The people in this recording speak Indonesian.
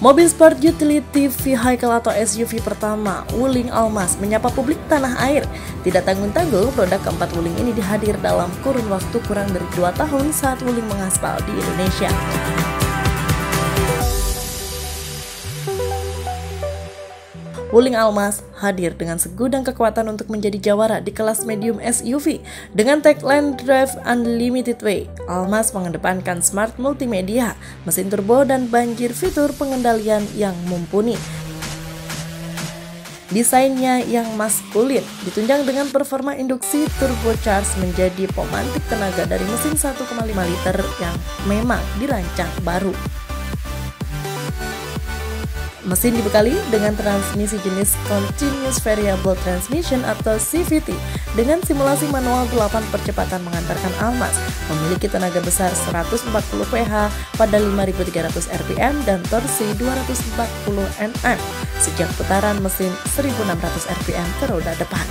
Mobil sport utility vehicle atau SUV pertama, Wuling Almas, menyapa publik tanah air. Tidak tanggung-tanggung, produk keempat Wuling ini dihadir dalam kurun waktu kurang dari 2 tahun saat Wuling mengaspal di Indonesia. Wuling Almas hadir dengan segudang kekuatan untuk menjadi jawara di kelas medium SUV. Dengan tagline Drive Unlimited Way, Almas mengedepankan smart multimedia, mesin turbo dan banjir fitur pengendalian yang mumpuni. Desainnya yang maskulin ditunjang dengan performa induksi turbocharged menjadi pemantik tenaga dari mesin 1,5 liter yang memang dirancang baru. Mesin dibekali dengan transmisi jenis Continuous Variable Transmission atau CVT dengan simulasi manual 8 percepatan mengantarkan Almas memiliki tenaga besar 140 PH pada 5300 rpm dan torsi 240 Nm sejak putaran mesin 1600 rpm ke roda depan.